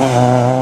あ。